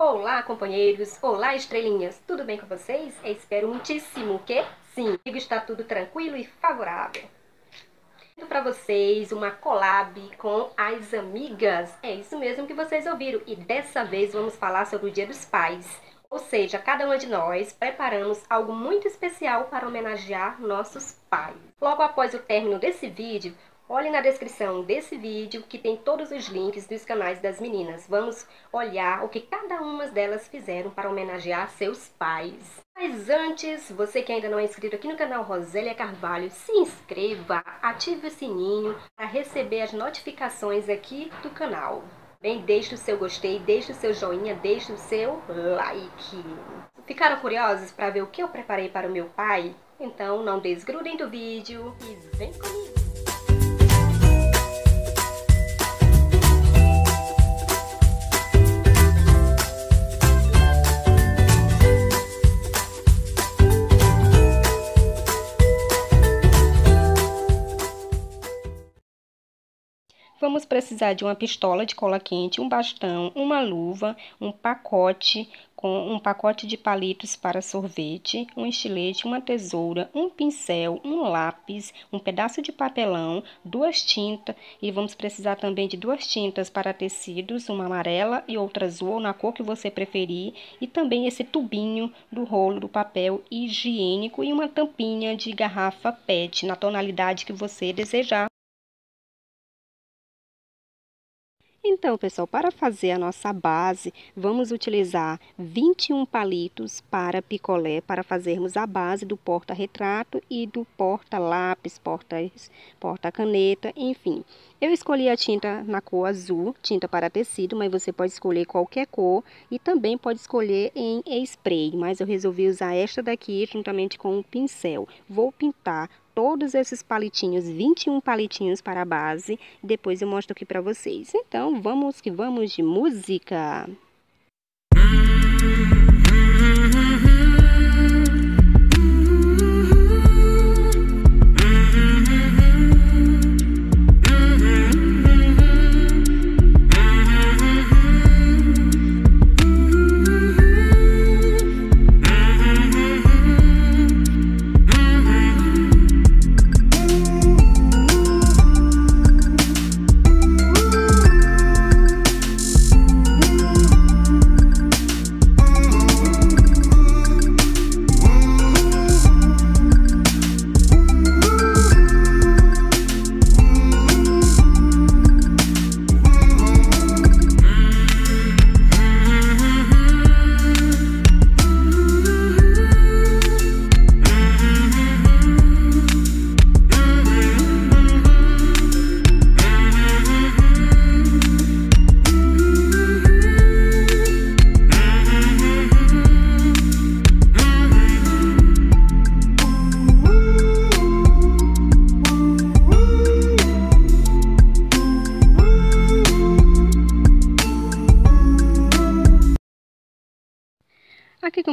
Olá, companheiros! Olá, estrelinhas! Tudo bem com vocês? Eu espero muitíssimo que sim! Está tudo tranquilo e favorável. Para vocês uma collab com as amigas. É isso mesmo que vocês ouviram. E dessa vez vamos falar sobre o Dia dos Pais. Ou seja, cada uma de nós preparamos algo muito especial para homenagear nossos pais. Logo após o término desse vídeo, Olhe na descrição desse vídeo que tem todos os links dos canais das meninas. Vamos olhar o que cada uma delas fizeram para homenagear seus pais. Mas antes, você que ainda não é inscrito aqui no canal Rosélia Carvalho, se inscreva, ative o sininho para receber as notificações aqui do canal. Bem, deixe o seu gostei, deixe o seu joinha, deixe o seu like. Ficaram curiosos para ver o que eu preparei para o meu pai? Então não desgrudem do vídeo e vem comigo! Precisar de uma pistola de cola quente, um bastão, uma luva, um pacote com um pacote de palitos para sorvete, um estilete, uma tesoura, um pincel, um lápis, um pedaço de papelão, duas tintas e vamos precisar também de duas tintas para tecidos, uma amarela e outra azul na cor que você preferir e também esse tubinho do rolo do papel higiênico e uma tampinha de garrafa PET na tonalidade que você desejar. Então, pessoal, para fazer a nossa base, vamos utilizar 21 palitos para picolé, para fazermos a base do porta-retrato e do porta-lápis, porta-caneta, enfim. Eu escolhi a tinta na cor azul, tinta para tecido, mas você pode escolher qualquer cor e também pode escolher em spray, mas eu resolvi usar esta daqui juntamente com o pincel. Vou pintar todos esses palitinhos, 21 palitinhos para a base, depois eu mostro aqui para vocês. Então, vamos que vamos de música! Aqui,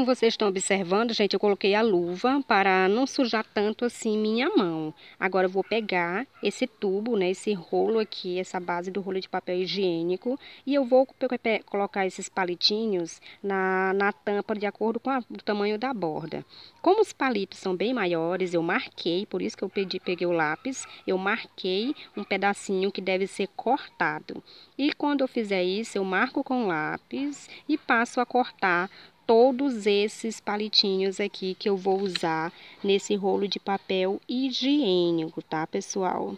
como vocês estão observando, gente, eu coloquei a luva para não sujar tanto assim minha mão. Agora eu vou pegar esse tubo, né, esse rolo aqui, essa base do rolo de papel higiênico, e eu vou colocar esses palitinhos na, na tampa de acordo com a, o tamanho da borda. Como os palitos são bem maiores, eu marquei, por isso que eu pedi, peguei o lápis, eu marquei um pedacinho que deve ser cortado. E quando eu fizer isso, eu marco com lápis e passo a cortar todos esses palitinhos aqui que eu vou usar nesse rolo de papel higiênico, tá, pessoal?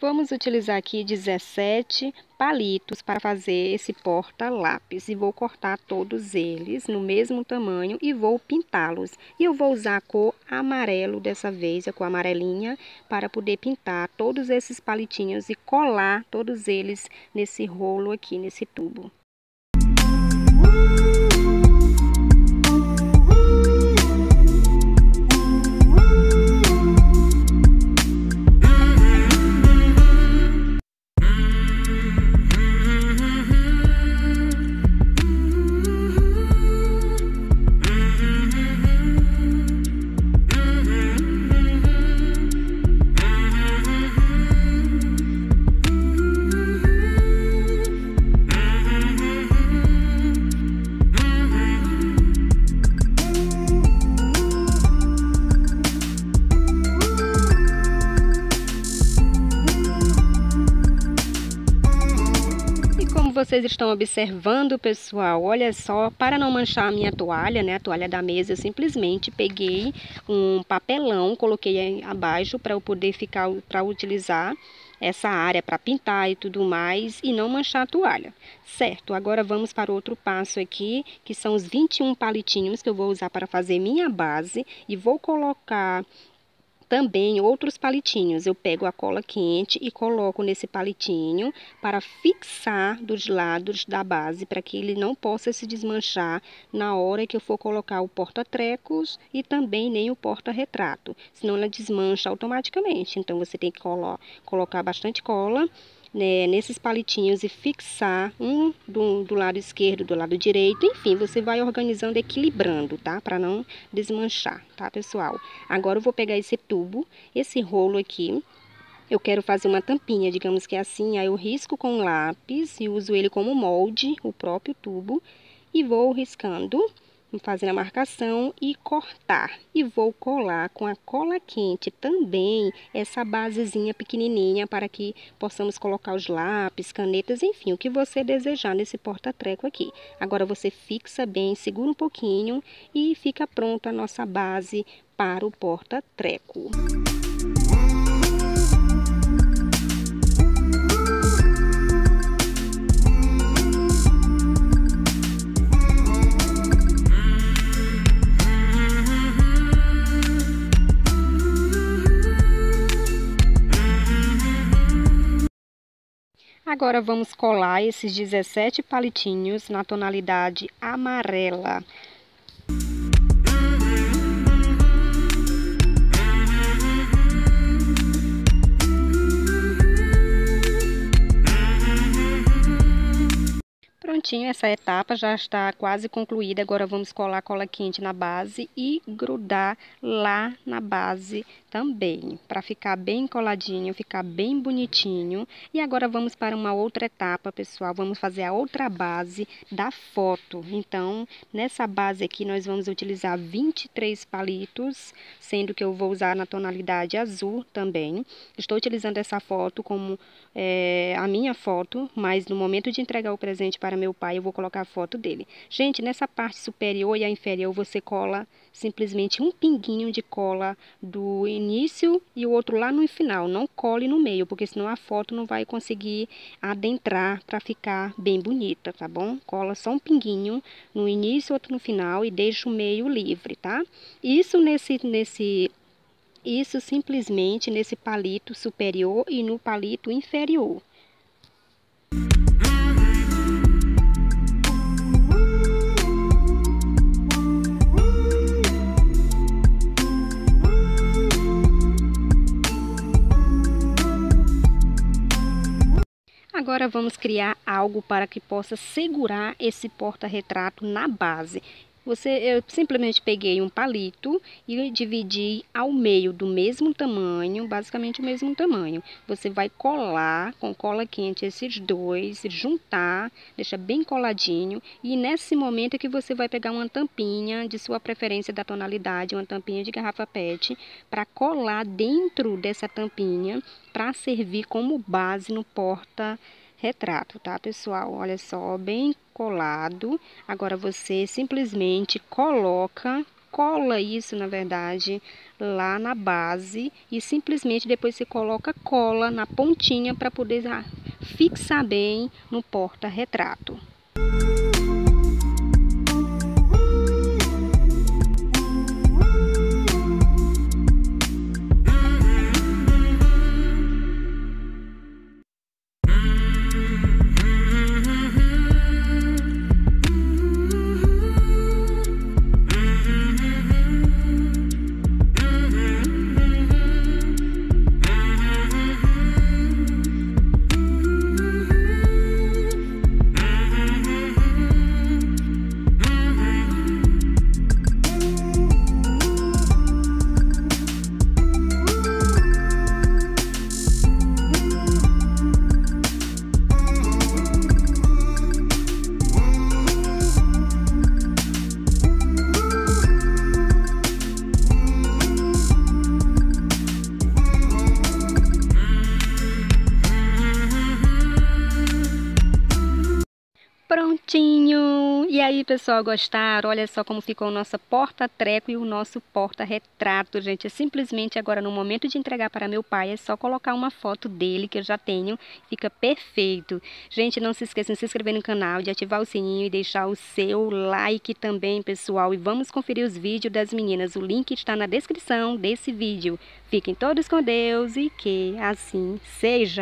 Vamos utilizar aqui 17 palitos para fazer esse porta-lápis e vou cortar todos eles no mesmo tamanho e vou pintá-los. E eu vou usar a cor amarelo dessa vez, a cor amarelinha, para poder pintar todos esses palitinhos e colar todos eles nesse rolo aqui, nesse tubo. Vocês estão observando, pessoal, olha só, para não manchar a minha toalha, né, a toalha da mesa, eu simplesmente peguei um papelão, coloquei abaixo para eu poder ficar, para utilizar essa área para pintar e tudo mais e não manchar a toalha. Certo, agora vamos para outro passo aqui, que são os 21 palitinhos que eu vou usar para fazer minha base e vou colocar também outros palitinhos. Eu pego a cola quente e coloco nesse palitinho para fixar dos lados da base, para que ele não possa se desmanchar na hora que eu for colocar o porta-trecos e também nem o porta-retrato, senão ela desmancha automaticamente. Então, você tem que colo colocar bastante cola né, nesses palitinhos e fixar um do, do lado esquerdo, do lado direito, enfim, você vai organizando, equilibrando, tá? Para não desmanchar, tá, pessoal? Agora eu vou pegar esse tubo, esse rolo aqui, eu quero fazer uma tampinha, digamos que é assim, aí eu risco com lápis e uso ele como molde, o próprio tubo, e vou riscando fazer a marcação e cortar. E vou colar com a cola quente também essa basezinha pequenininha para que possamos colocar os lápis, canetas, enfim, o que você desejar nesse porta-treco aqui. Agora você fixa bem, segura um pouquinho e fica pronta a nossa base para o porta-treco. Agora vamos colar esses 17 palitinhos na tonalidade amarela. Prontinho, essa etapa já está quase concluída. Agora vamos colar cola quente na base e grudar lá na base também, para ficar bem coladinho, ficar bem bonitinho. E agora vamos para uma outra etapa, pessoal. Vamos fazer a outra base da foto. Então, nessa base aqui nós vamos utilizar 23 palitos, sendo que eu vou usar na tonalidade azul também. Estou utilizando essa foto como é, a minha foto, mas no momento de entregar o presente para meu pai, eu vou colocar a foto dele. Gente, nessa parte superior e a inferior, você cola simplesmente um pinguinho de cola do início e o outro lá no final. Não cole no meio, porque senão a foto não vai conseguir adentrar para ficar bem bonita, tá bom? Cola só um pinguinho no início, outro no final e deixa o meio livre, tá? Isso nesse, nesse isso simplesmente nesse palito superior e no palito inferior. Agora vamos criar algo para que possa segurar esse porta-retrato na base. Você, eu simplesmente peguei um palito e dividi ao meio do mesmo tamanho, basicamente o mesmo tamanho. Você vai colar com cola quente esses dois, juntar, deixa bem coladinho. E nesse momento é que você vai pegar uma tampinha de sua preferência da tonalidade, uma tampinha de garrafa PET, para colar dentro dessa tampinha, para servir como base no porta retrato, tá, pessoal? Olha só, bem colado. Agora você simplesmente coloca, cola isso, na verdade, lá na base e simplesmente depois você coloca cola na pontinha para poder fixar bem no porta-retrato. Aí, pessoal, gostaram? Olha só como ficou o nosso porta-treco e o nosso porta-retrato, gente. É simplesmente agora, no momento de entregar para meu pai, é só colocar uma foto dele, que eu já tenho. Fica perfeito. Gente, não se esqueçam de se inscrever no canal, de ativar o sininho e deixar o seu like também, pessoal. E vamos conferir os vídeos das meninas. O link está na descrição desse vídeo. Fiquem todos com Deus e que assim seja.